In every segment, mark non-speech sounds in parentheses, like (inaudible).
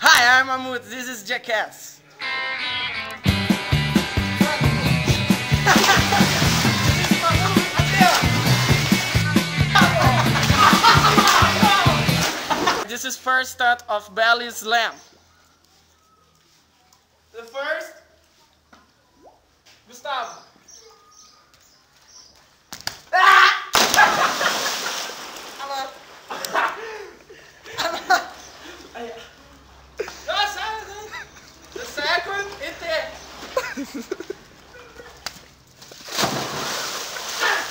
Hi, I'm Mahmoud. This is Jackass. (laughs) this is first start of Belly Slam.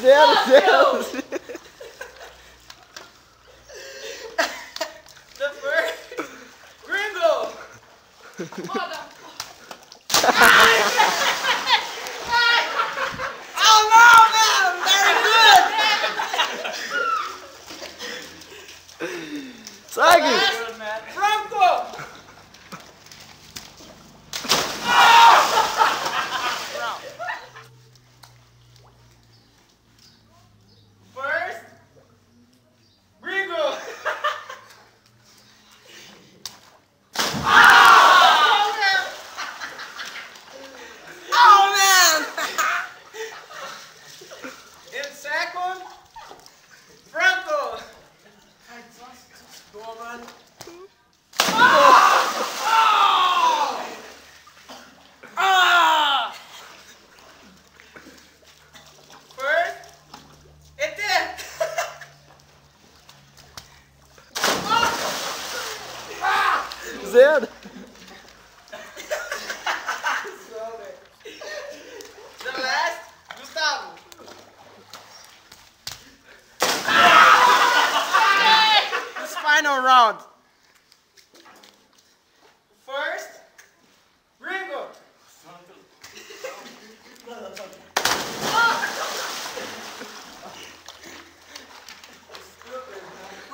(laughs) The first, Gringo. Oh no, man! Very good. around. First, Ringo.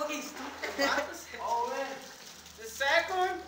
okay, stupid. (laughs) the second,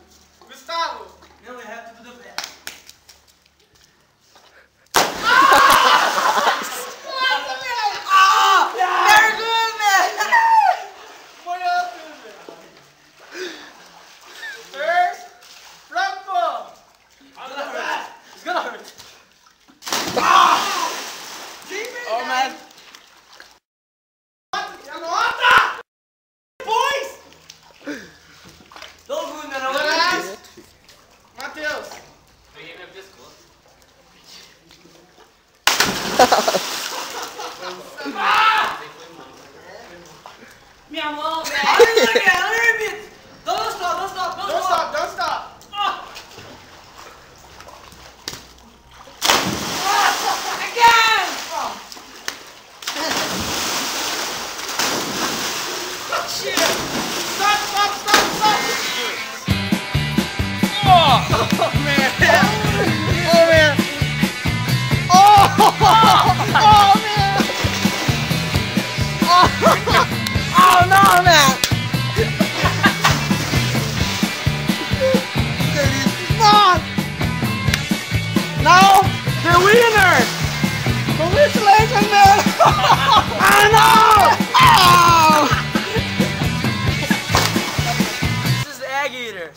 Minha mão, velho. Don't stop, don't stop, don't Don't stop. stop, don't stop. Again! Shit. Stop, stop, stop, stop. Oh, man.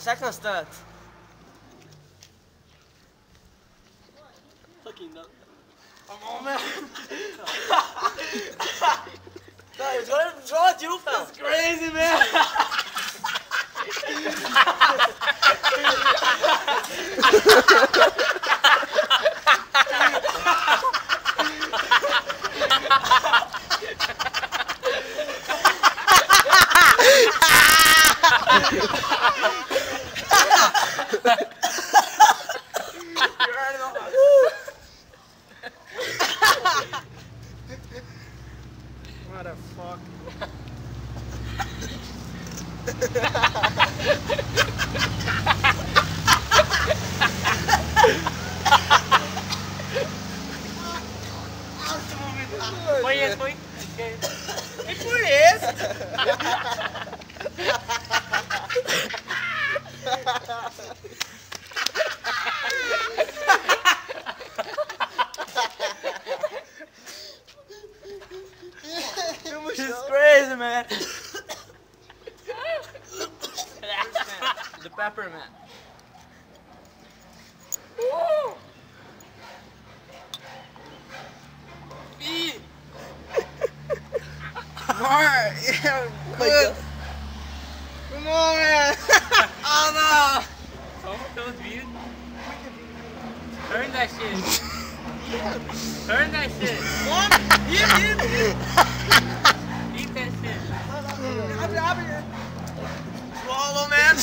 Sakna's död. Fucking nut. on, man. no, he was gonna draw a you fell. That's crazy man. (laughs) Foi esse, foi? Que foi esse? (laughs) Yeah, good. Come on, man. oh Almost those views. Turn that shit. Turn that shit. Eat, eat, eat. Eat that shit. Abre, abre. Swallow, man.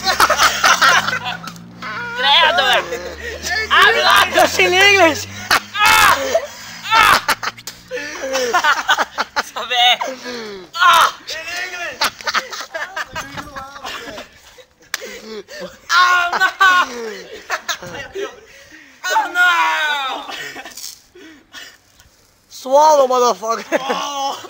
Credo. Abre lá, just in English. Ah! Ah! Essa velha. Ah! Oh no! Oh no! Swallow, motherfucker. Vai!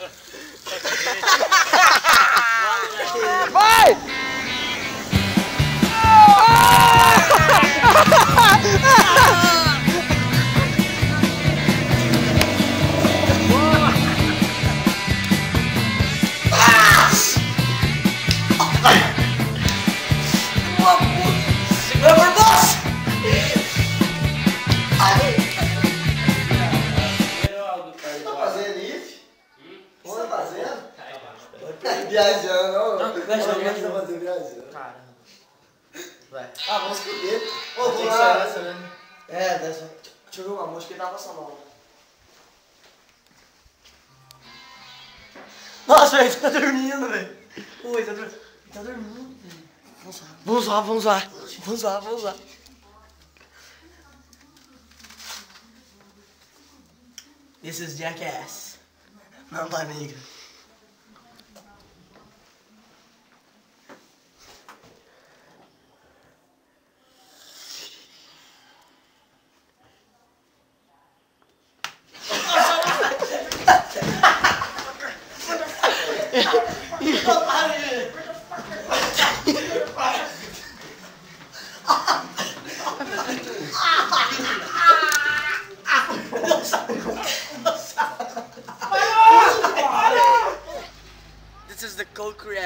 Viajando, ó. Não, ver. que tá fazendo viajando? Caramba. Vai. Ah, vamos esconder. Ô, vou lá. essa, né? É, dessa. Deixa eu ver uma música que tava passando mal. Nossa, velho, tá dormindo, velho. Oi, tá dormindo. Tá dormindo, velho. Vamos lá, vamos lá. Vamos lá, vamos lá. This is Jackass. Mamba negra.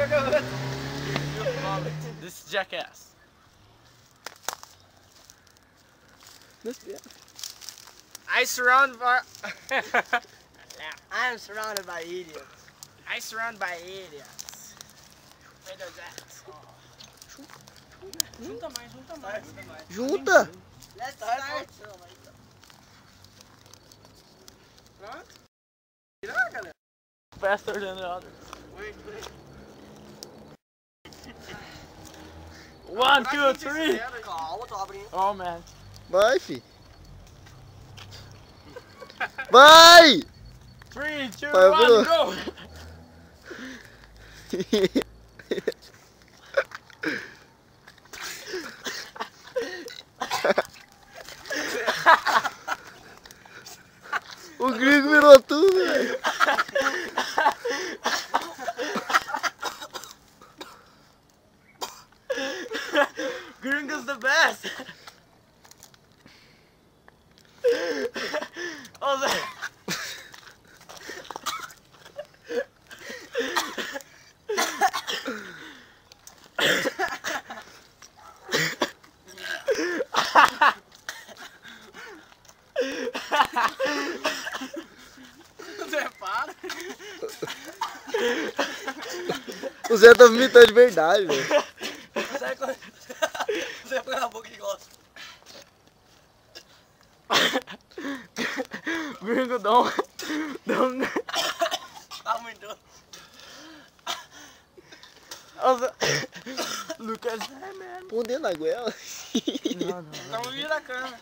Joga outro, joga. This is Jackass. I surround by... (laughs) I am surrounded by idiots. I surround by idiots. Where does that? Junta mais, junta mais. Junta Let's start. Faster than the others. One, two, three. Calma, tô abrindo. Oh man. Vai, fi. Vai! Three, two, Vai, one, go. (laughs) O gringo virou tudo, velho. Gringo's the best. oh, that. Zé, para. O Zé tá vomitando de verdade, velho. Com... Você põe na boca e gosta. (laughs) Gringo, don't... Don't... Tá muito... Nossa... Lucas, é, man. Põe dentro da goela. Não, não. Então vira a câmera.